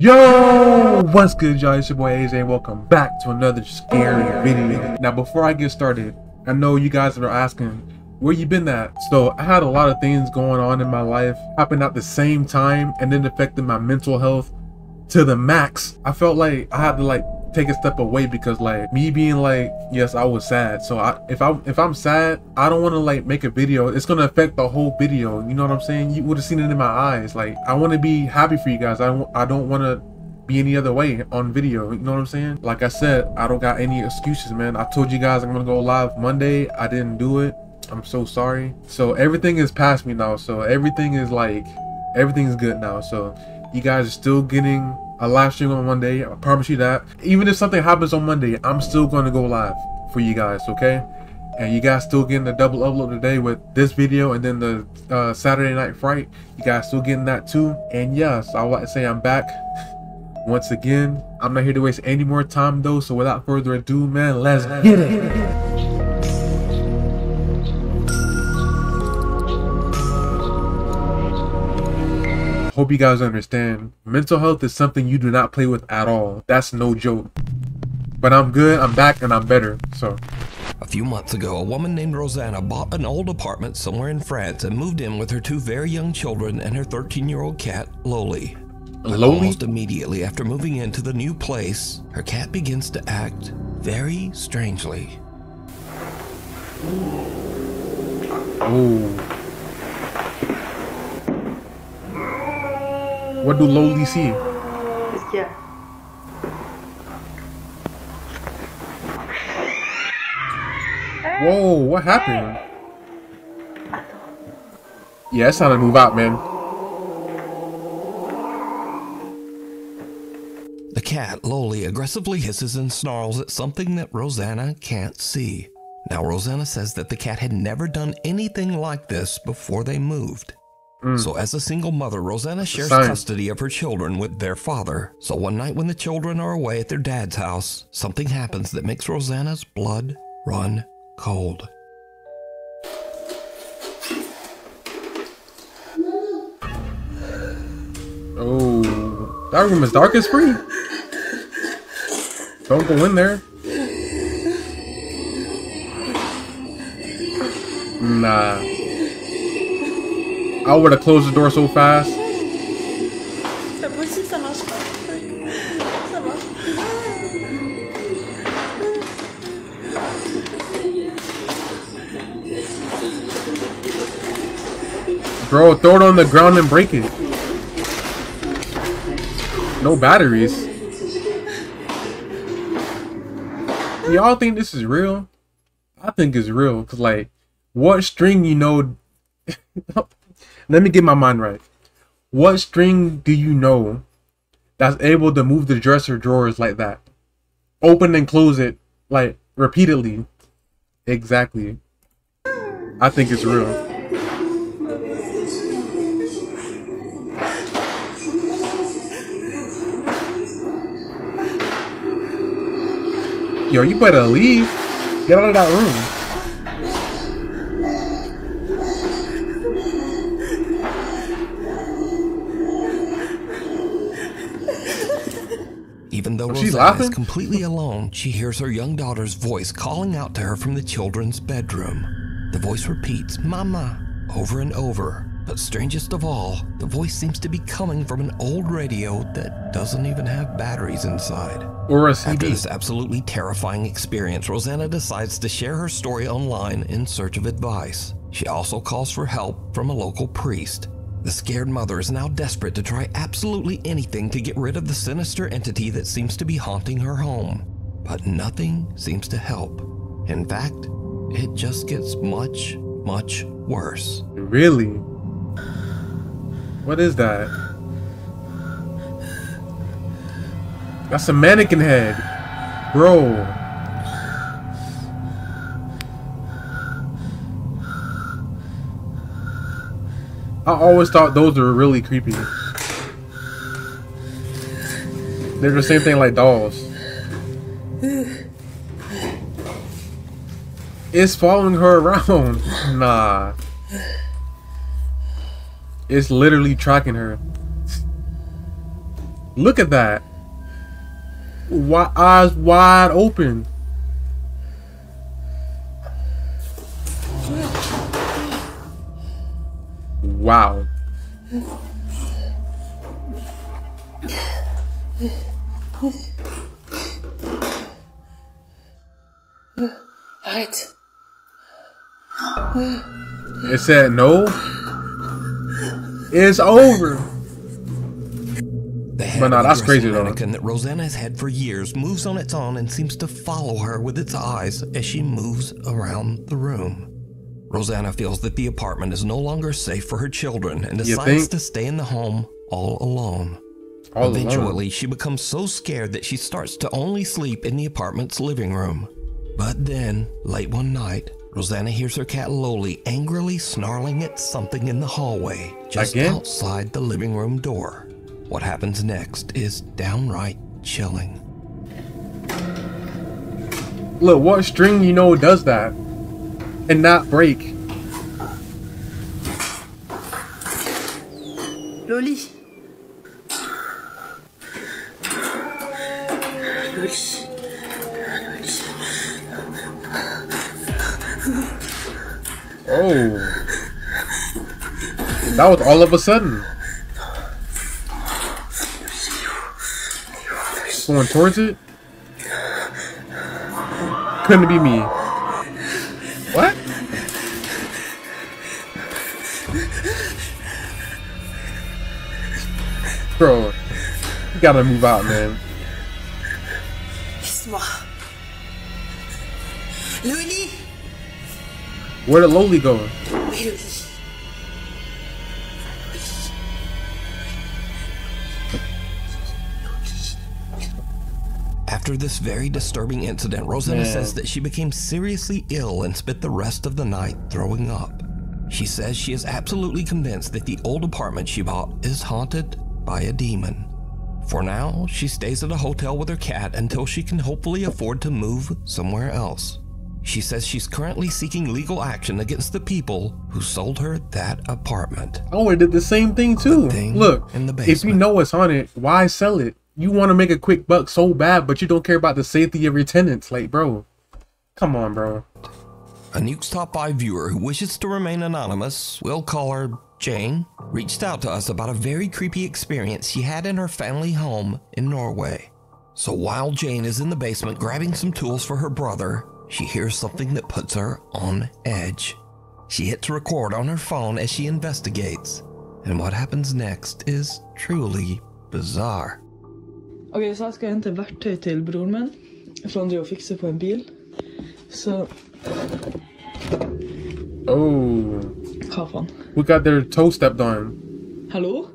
Yo, what's good, y'all? It's your boy AJ, and welcome back to another scary video. Now, before I get started, I know you guys are asking where you been at. So, I had a lot of things going on in my life happening at the same time, and then affecting my mental health to the max. I felt like I had to like take a step away because like me being like yes i was sad. So i if i if i'm sad i don't want to like make a video. It's gonna affect the whole video. You know what i'm saying? You would have seen it in my eyes. Like i want to be happy for you guys. I don't i don't want to be any other way on video. You know what i'm saying? Like i said i don't got any excuses man. I told you guys i'm gonna go live monday. I didn't do it. I'm so sorry. So everything is past me now. So everything is like everything's good now. So you guys are still getting a live stream on Monday. I promise you that. Even if something happens on Monday, I'm still going to go live for you guys, okay? And you guys still getting the double upload today with this video and then the uh, Saturday Night Fright. You guys still getting that too. And yes, I would like to say I'm back once again. I'm not here to waste any more time though. So without further ado, man, let's get it. Hope you guys understand. Mental health is something you do not play with at all. That's no joke. But I'm good, I'm back, and I'm better, so. A few months ago, a woman named Rosanna bought an old apartment somewhere in France and moved in with her two very young children and her 13 year old cat, Loli. Almost immediately after moving into the new place, her cat begins to act very strangely. Oh. What do Loli see? Yeah. Whoa, what happened? Yeah, it's time to move out, man. The cat, Loli, aggressively hisses and snarls at something that Rosanna can't see. Now, Rosanna says that the cat had never done anything like this before they moved. Mm. So, as a single mother, Rosanna shares custody of her children with their father. So, one night when the children are away at their dad's house, something happens that makes Rosanna's blood run cold. Oh, that room is dark as free. Don't go in there. Nah. I would have closed the door so fast. Bro, throw it on the ground and break it. No batteries. Y'all think this is real? I think it's real. Cause like, what string you know Let me get my mind right. What string do you know that's able to move the dresser drawers like that? Open and close it like repeatedly. Exactly. I think it's real. Yo, you better leave. Get out of that room. She's laughing? is completely alone, she hears her young daughter's voice calling out to her from the children's bedroom. The voice repeats, Mama, over and over. But strangest of all, the voice seems to be coming from an old radio that doesn't even have batteries inside. Or a CD. After this absolutely terrifying experience, Rosanna decides to share her story online in search of advice. She also calls for help from a local priest. The scared mother is now desperate to try absolutely anything to get rid of the sinister entity that seems to be haunting her home. But nothing seems to help. In fact, it just gets much, much worse. Really? What is that? That's a mannequin head. Bro. I always thought those were really creepy. They're the same thing like dolls. It's following her around. Nah. It's literally tracking her. Look at that. Why, eyes wide open. Wow. Arrête. It said no. It's over. The head But no, that's crazy, though. mannequin that Rosanna has had for years moves on its own and seems to follow her with its eyes as she moves around the room. Rosanna feels that the apartment is no longer safe for her children and decides to stay in the home all alone. All alone. Eventually, she becomes so scared that she starts to only sleep in the apartment's living room. But then, late one night, Rosanna hears her cat Loli angrily snarling at something in the hallway just Again? outside the living room door. What happens next is downright chilling. Look, what string you know does that and not break? Loli. Loli. Oh. That was all of a sudden. Going towards it? Couldn't be me. Bro, you gotta move out, man. Laisse-moi. Loli. Where did Loli go? Oui, Loli. After this very disturbing incident, Rosanna Man. says that she became seriously ill and spent the rest of the night throwing up. She says she is absolutely convinced that the old apartment she bought is haunted by a demon. For now, she stays at a hotel with her cat until she can hopefully afford to move somewhere else. She says she's currently seeking legal action against the people who sold her that apartment. I would have did the same thing too. thing Look, in the if you know it's haunted, why sell it? You want to make a quick buck so bad, but you don't care about the safety of your tenants. Like, bro, come on, bro. A Nuke's Top 5 viewer who wishes to remain anonymous, we'll call her Jane, reached out to us about a very creepy experience she had in her family home in Norway. So while Jane is in the basement grabbing some tools for her brother, she hears something that puts her on edge. She hits record on her phone as she investigates, and what happens next is truly bizarre. Ok, så jeg skal hente verktøy til broren min, for han driver og fikser på en bil. Så Oh, hva faen? Who got their toe stepped on? Hello?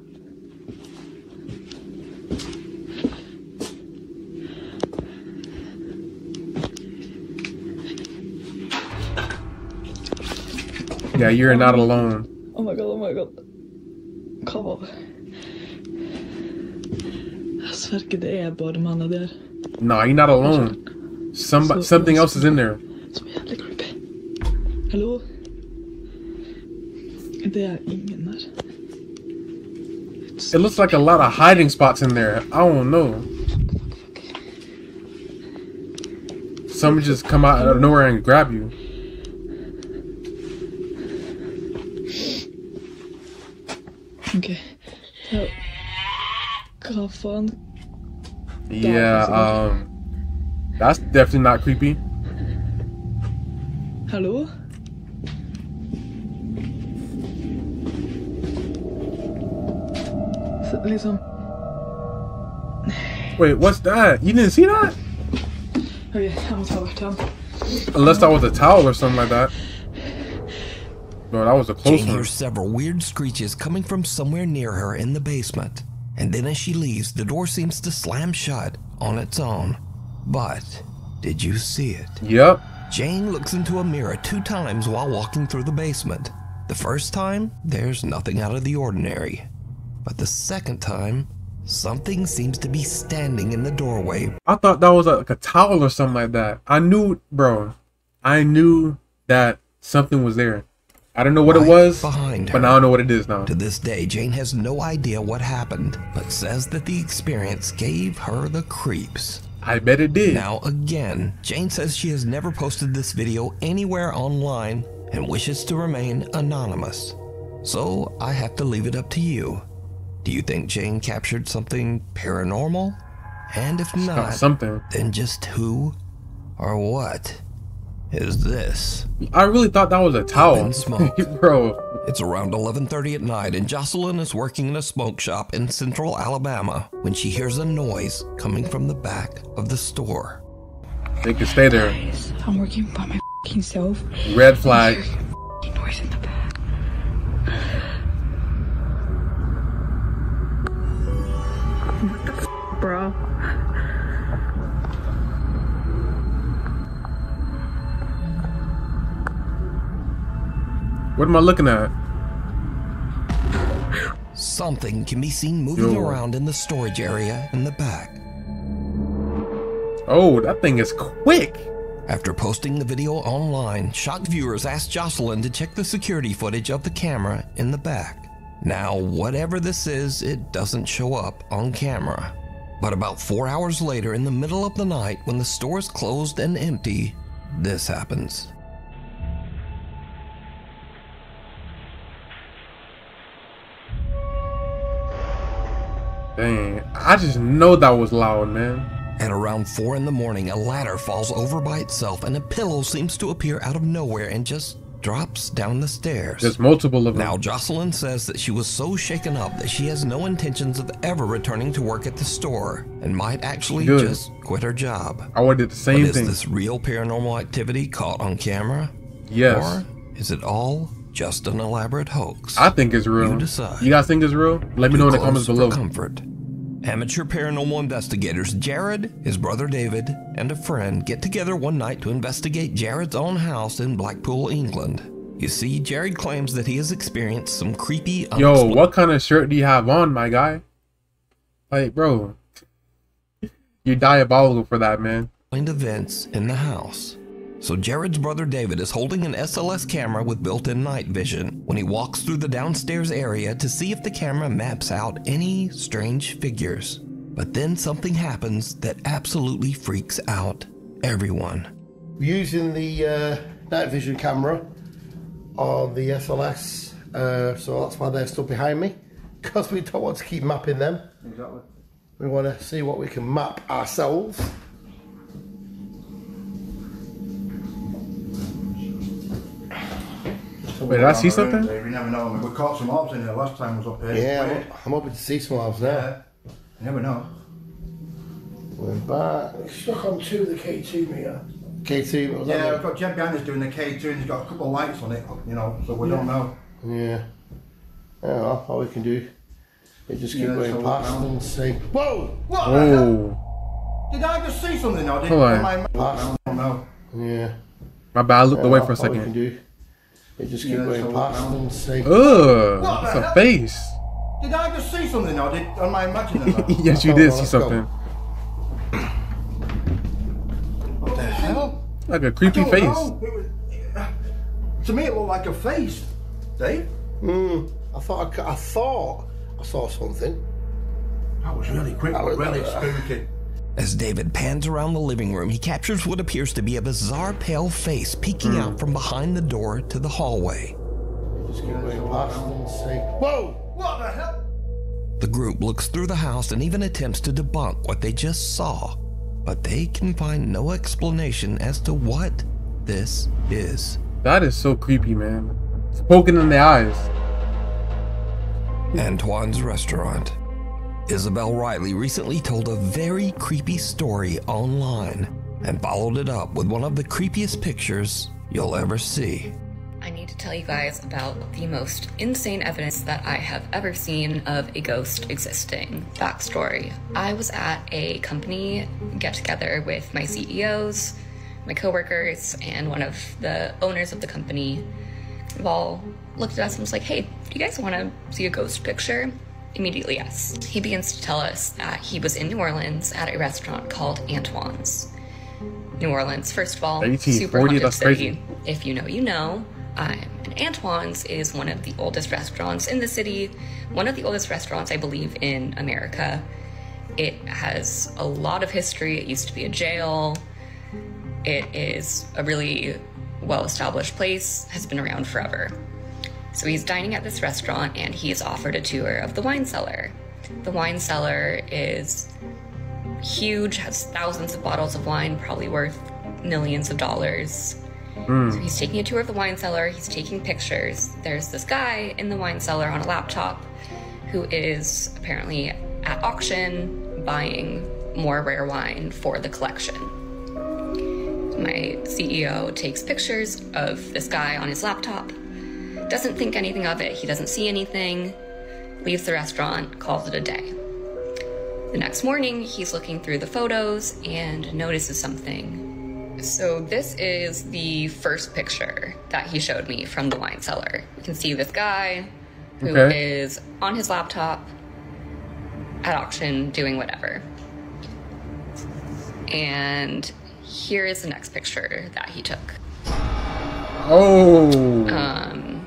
Yeah, you're not alone. Oh my god, oh my god. Hva var det? Jeg sverger ikke, det er bare mannen der. Nah, you're not alone. Some something else is in there. Som er jævlig creepy. Hallo? Det er ingen. It looks like a lot of hiding spots in there. I don't know. Someone just come out of nowhere and grab you. Ok. Ja. Hva? Yeah, um, that's definitely not creepy. Hallo? Så, Wait, what's that? You didn't see that? Ok, jeg må ta verktøyene. Unless that was a towel or something like that. Bro, that was a Jane close one. hears several weird screeches coming from somewhere near her in the basement. And then as she leaves, the door seems to slam shut on its own. But did you see it? Yep. Jane looks into a mirror two times while walking through the basement. The first time, there's nothing out of the ordinary. But the second time, something seems to be standing in the doorway, I thought that was like a towel or something like that. I knew, bro. I knew that something was there. I don't know what it was, behind her. but I know what it is now. To this day, Jane has no idea what happened, but says that the experience gave her the creeps. I bet it did. Now, again, Jane says she has never posted this video anywhere online and wishes to remain anonymous. So I have to leave it up to you. Do you think Jane captured something paranormal? And if Got not, something. then just who or what is this? I really thought that was a towel, smoke. bro. It's around 11:30 at night and Jocelyn is working in a smoke shop in central Alabama when she hears a noise coming from the back of the store. They can stay there. Guys, I'm working by my fucking self. Red flag. What am I looking at? Something can be seen moving Yo. around in the storage area in the back. Oh, that thing is quick. After posting the video online, shocked viewers asked Jocelyn to check the security footage of the camera in the back. Now, whatever this is, it doesn't show up on camera. But about four hours later, in the middle of the night, when the store is closed and empty, this happens. Dang, I just know that was loud, man. At around 4 in the morning, a ladder falls over by itself and a pillow seems to appear out of nowhere and just drops down the stairs. There's multiple of them. Now, Jocelyn says that she was so shaken up that she has no intentions of ever returning to work at the store and might actually Good. just quit her job. I would did the But is thing. this real paranormal activity caught on camera? yes. Or is it all just an elaborate hoax? I think it's real. You decide. You guys think it's real? Let me know in the comments below. comfort. Amateur paranormal investigators Jared, his brother David, and a friend get together one night to investigate Jared's own house in Blackpool, England. You see, Jared claims that he has experienced some creepy, Yo, what kind of shirt do you have on, my guy? Like, bro, you're diabolical for that, man. events in the house. So Jared's brother David is holding an SLS camera with built-in night vision when he walks through the downstairs area to see if the camera maps out any strange figures. But then something happens that absolutely freaks out everyone. using the uh, night vision camera on the SLS, uh, so that's why they're still behind me, because we don't want to keep mapping them. Exactly. We want to see what we can map ourselves. Wait, did I see something? You never know. We caught some orbs in there last time I was up here. Yeah, I'm, I'm hoping to see some of now. Yeah. You never know. We're back. Stuck on two of the K2 meter. K2, what was Yeah, that? we've got Jeb behind us doing the K2 and he's got a couple of lights on it, you know, so we don't know. Yeah. Yeah, well, all we can do is just keep Yeah, going so past and see. Whoa! What the hell? Oh, Did I just see something or did Hold on. am I- I don't know. Yeah. my bad. I looked away for a all we can second. Do is just keep Yeah, going past now- and see. Ugh, What it's a hell? face. Did I just see something or did am I imagining that? yes, you Oh, did well, see something. what the hell? Like a creepy face. It was, to me it looked like a face. Dave? Hmm. I thought I, c- I thought I saw something. That was really quick, That was- really spooky. As David pans around the living room, he captures what appears to be a bizarre pale face peeking Hmm. out from behind the door to the hallway. Just keep going past. Whoa! What the hell? The group looks through the house and even attempts to debunk what they just saw, but they can find no explanation as to what this is. That is so creepy, man. It's poking in the eyes. Antoine's Restaurant. Isabel Riley recently told a very creepy story online and followed it up with one of the creepiest pictures you'll ever see. I need to tell you guys about the most insane evidence that I have ever seen of a ghost existing. Backstory I was at a company get together with my CEOs, my coworkers, and one of the owners of the company. We've all looked at us and was like, hey, do you guys want to see a ghost picture? Immediately, yes. He begins to tell us that he was in New Orleans at a restaurant called Antoine's. New Orleans, first of all, 1840, super haunted that's city. crazy. If you know, you know. I'm And Antoine's is one of the oldest restaurants in the city, one of the oldest restaurants, I believe, in America. It has a lot of history. It used to be a jail. It is a really well established place, has been around forever. So he's dining at this restaurant and he's offered a tour of the wine cellar. The wine cellar is huge, has thousands of bottles of wine, probably worth millions of dollars. Hmm. So he's taking a tour of the wine cellar, he's taking pictures. There's this guy in the wine cellar on a laptop who is apparently at auction buying more rare wine for the collection. My CEO takes pictures of this guy on his laptop, doesn't think anything of it, he doesn't see anything, leaves the restaurant, calls it a day. The next morning, he's looking through the photos and notices something. So, this is the first picture that he showed me from the wine cellar. You can see this guy who is Okay. on his laptop at auction doing whatever. And here is the next picture that he took. Oh. Um,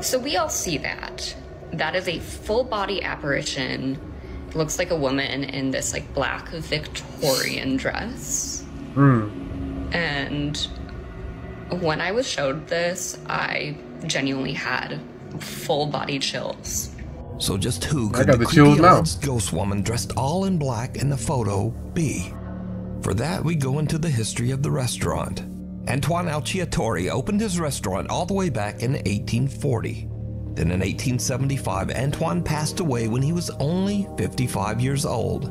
so we all see that. That is a full body apparition. It looks like a woman in this like black Victorian dress. Hmm. And when I was showed this, I genuinely had full body chills. So just who I could the the creepy now. ghost woman dressed all in black in the photo be? For that, we go into the history of the restaurant. Antoine Alciatore opened his restaurant all the way back in 1840. Then in 1875, Antoine passed away when he was only 55 years old.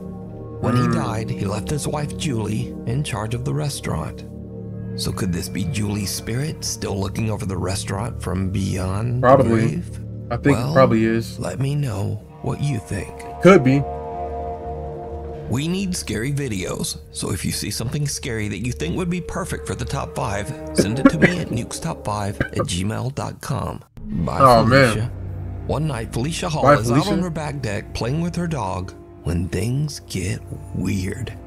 When he mm. died, he left his wife Julie in charge of the restaurant. So could this be Julie's spirit still looking over the restaurant from beyond Probably. I think Well, it probably is. Let me know what you think. Could be. We need scary videos, so if you see something scary that you think would be perfect for the top 5, send it to me at nukestop5 at gmail.com. Bye, Oh, man. Felicia. One night, Felicia Hall Bye, is out on her back deck playing with her dog when things get weird.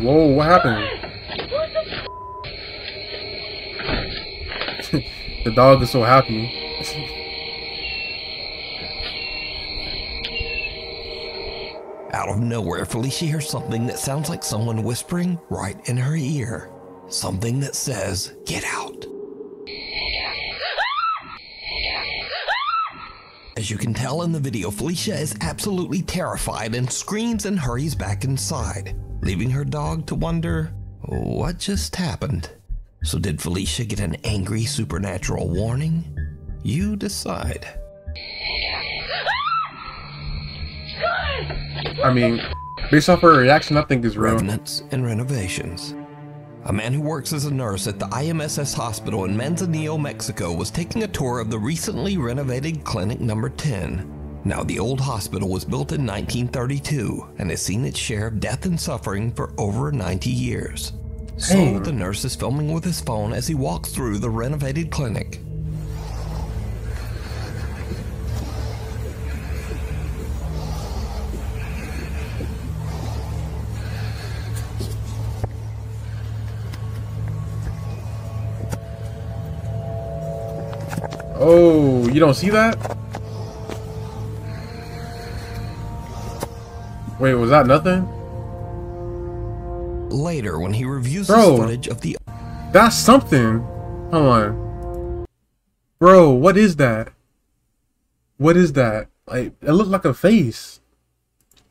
Whoa, what happened? the dog is so happy. Out of nowhere, Felicia hears something that sounds like someone whispering right in her ear. Something that says, Get out. As you can tell in the video, Felicia is absolutely terrified and screams and hurries back inside, leaving her dog to wonder what just happened. So, did Felicia get an angry supernatural warning? You decide. I mean, based off her reaction, I think is real. Revenants and renovations. A man who works as a nurse at the IMSS hospital in Manzanillo, Mexico, was taking a tour of the recently renovated Clinic Number 10. Now, the old hospital was built in 1932 and has seen its share of death and suffering for over 90 years. So, Damn. the nurse is filming with his phone as he walks through the renovated clinic. Oh, you don't see that? Wait, was that nothing? Later, when he reviews Bro. footage of the That's something. Hold on. Bro, what is that? What is that? Like, it looked like a face.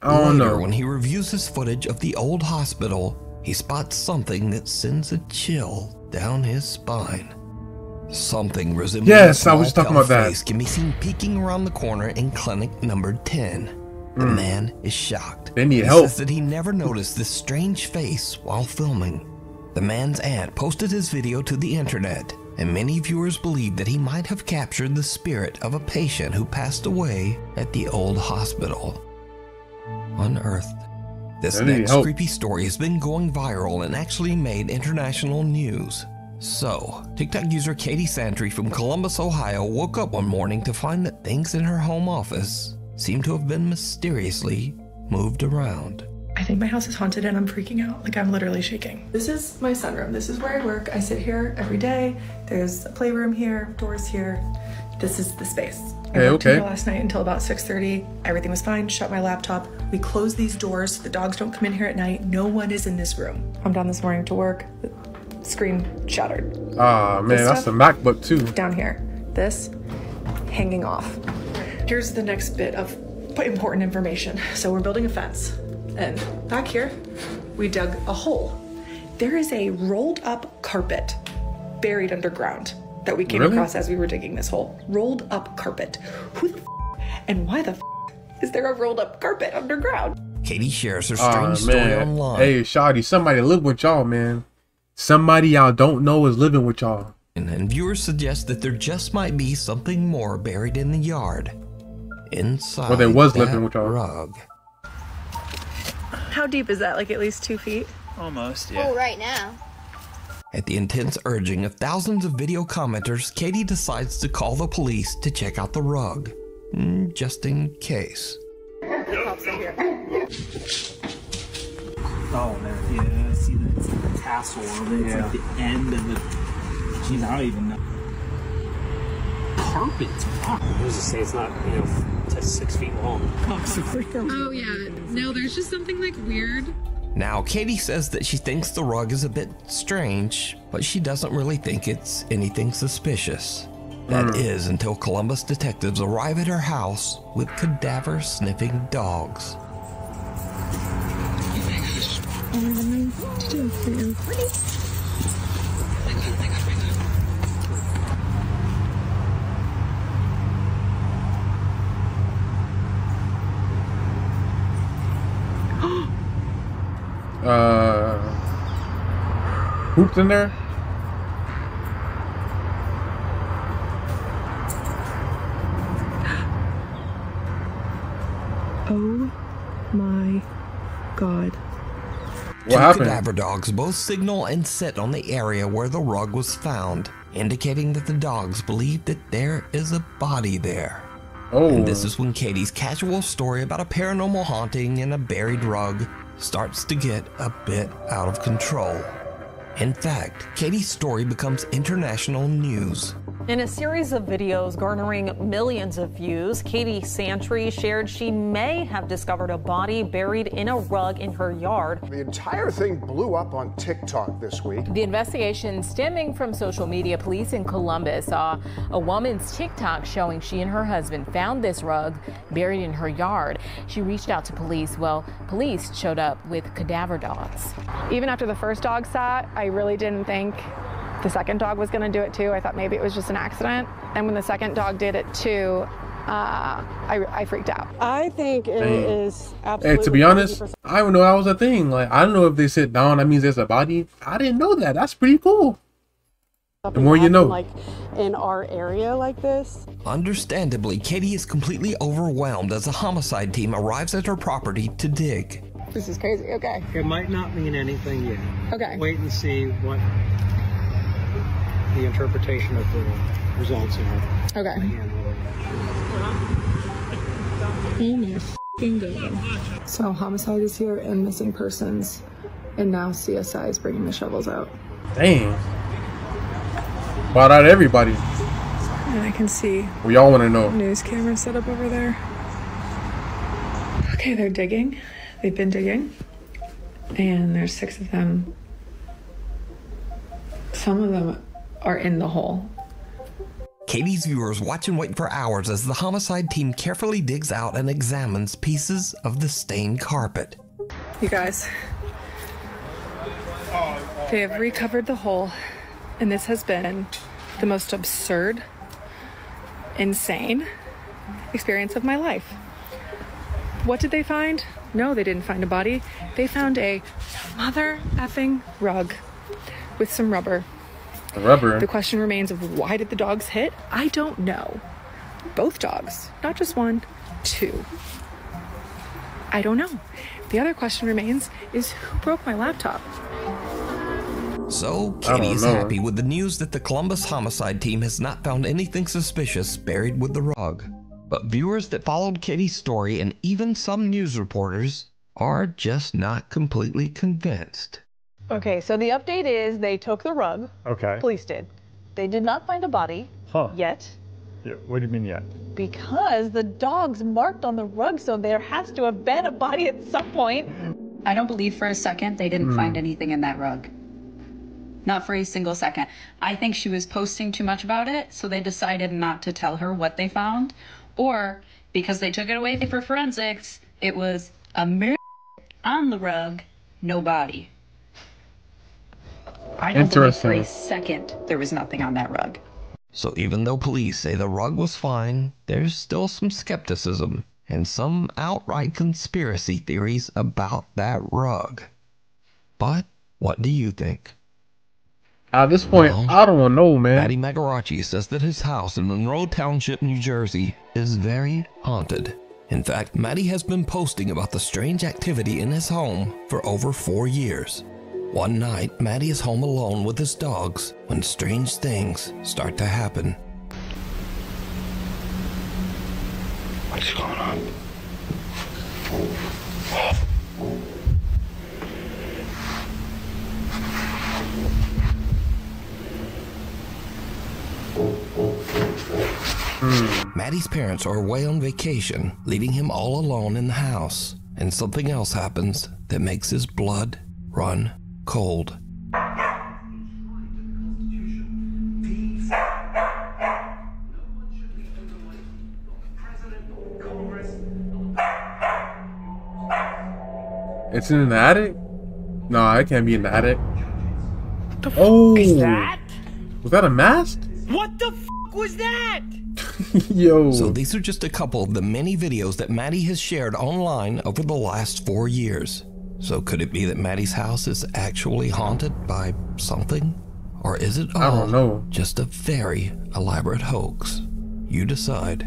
I don't Later, know. when he reviews his footage of the old hospital, he spots something that sends a chill down his spine. Something resembling Yes, a I was small, talking about that. face can be seen peeking around the corner in clinic number 10. The hmm. man is shocked. They need he help. says that he never noticed this strange face while filming. The man's aunt posted his video to the internet, and many viewers believe that he might have captured the spirit of a patient who passed away at the old hospital. Unearthed. This next help. creepy story has been going viral and actually made international news. So, TikTok user Katie Santry from Columbus, Ohio woke up one morning to find that things in her home office seem to have been mysteriously moved around. I think my house is haunted and I'm freaking out. Like I'm literally shaking. This is my sunroom. This is where I work. I sit here every day. There's a playroom here, doors here. This is the space. I Hey, worked okay. here last night until about 6:30. Everything was fine. Shut my laptop. We close these doors. so The dogs don't come in here at night. No one is in this room. I'm down this morning to work. The screen shattered. Ah, man, This that's stuff? the MacBook too. Down here. This hanging off. Here's the next bit of important information. So we're building a fence. And back here, we dug a hole. There is a rolled up carpet buried underground that we came Really? across as we were digging this hole. Rolled up carpet. Who the f- and why the f- is there a rolled up carpet underground? Katie shares her strange story online. Hey, Shawty, somebody live with y'all, man. Somebody y'all don't know is living with y'all. and viewers suggest that there just might be something more buried in the yard. Inside Or they was that living with y'all. rug. How deep is that? Like at least two feet? Almost, yeah. Oh, right now. At the intense urging of thousands of video commenters, Katie decides to call the police to check out the rug. Mm, Just in case. Oh, there, yeah, see the, it's like the tassel of it. It's like the end of the. Geez, I don't even know. Carpets. Wow. I to say it's not, you know, to six feet long. Oh yeah, no, there's just something like weird. Now, Katie says that she thinks the rug is a bit strange, but she doesn't really think it's anything suspicious. That hmm. is until Columbus detectives arrive at her house with cadaver sniffing dogs. Uh, hooped in there. Oh my god. What Two happened? cadaver dogs both signal and sit on the area where the rug was found, indicating that the dogs believe that there is a body there. Oh, And this is when Katie's casual story about a paranormal haunting and a buried rug starts to get a bit out of control. In fact, Katie's story becomes international news. In a series of videos garnering millions of views, Katie Santry shared she may have discovered a body buried in a rug in her yard. The entire thing blew up on TikTok this week. The investigation stemming from social media, police in Columbus saw a woman's TikTok showing she and her husband found this rug buried in her yard. She reached out to police. Well, police showed up with cadaver dogs. Even after the first dog sat, I really didn't think the second dog was going to do it too. I thought maybe it was just an accident. And when the second dog did it too, uh, I, I freaked out. I think it Dang. is Hey, absolutely. to be honest, 100% I didn't know that was a thing. Like, I don't know if they sit down, that means there's a body. I didn't know that. That's pretty cool. The more you know. Like in our area, like this. Understandably, Katie is completely overwhelmed as a homicide team arrives at her property to dig. This is crazy. Okay. It might not mean anything yet. Okay. Wait and see what the interpretation of the results are. Okay. Oh my f***ing god. So homicide is here and missing persons, and now CSI is bringing the shovels out. Dang. Bought out everybody. And I can see We all want to know. news camera set up over there. Okay, they're digging. They've been digging, and there's six of them. Some of them are in the hole. Katie's viewers watch and wait for hours as the homicide team carefully digs out and examines pieces of the stained carpet. You guys, they have recovered the hole, and this has been the most absurd, insane experience of my life. What did they find? No, they didn't find a body. They found a mother effing rug with some rubber. The rubber. The question remains of why did the dogs hit? I don't know. Both dogs, not just one, two. I don't know. The other question remains is who broke my laptop? So, I don't Katie is happy with the news that the Columbus homicide team has not found anything suspicious buried with the rug. But viewers that followed Katie's story and even some news reporters are just not completely convinced. Okay, so the update is they took the rug. Okay. Police did. They did not find a body Huh. yet Yeah, what do you mean yet? because the dogs marked on the rug, so there has to have been a body at some point. I don't believe for a second they didn't Hmm. find anything in that rug. Not for a single second. I think she was posting too much about it, so they decided not to tell her what they found. Or because they took it away for forensics, it was a mirror on the rug, no body. I don't believe for a second there was nothing on that rug. So, even though police say the rug was fine, there's still some skepticism and some outright conspiracy theories about that rug. But what do you think? At this point, I don't know, man. Matty Magarachi says that his house in Monroe Township, New Jersey is very haunted. In fact, Matty has been posting about the strange activity in his home for over four years. One night, Matty is home alone with his dogs when strange things start to happen. What's going on? Matty's parents are away on vacation, leaving him all alone in the house, and something else happens that makes his blood run cold. It's in an attic? Nah, it can't be in the attic. oh, is that? was that a mask? What the f was that? Yo. So these are just a couple of the many videos that Maddie has shared online over the last four years. So could it be that Maddie's house is actually haunted by something? Or is it all I don't know. just a very elaborate hoax? You decide.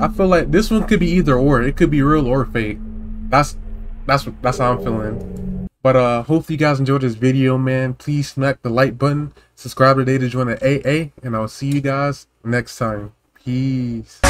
I feel like this one could be either or. It could be real or fake. That's that's that's how I'm feeling. But uh hopefully you guys enjoyed this video, man. Please smack the like button, subscribe today to join the AA, and I'll see you guys next time. Peace.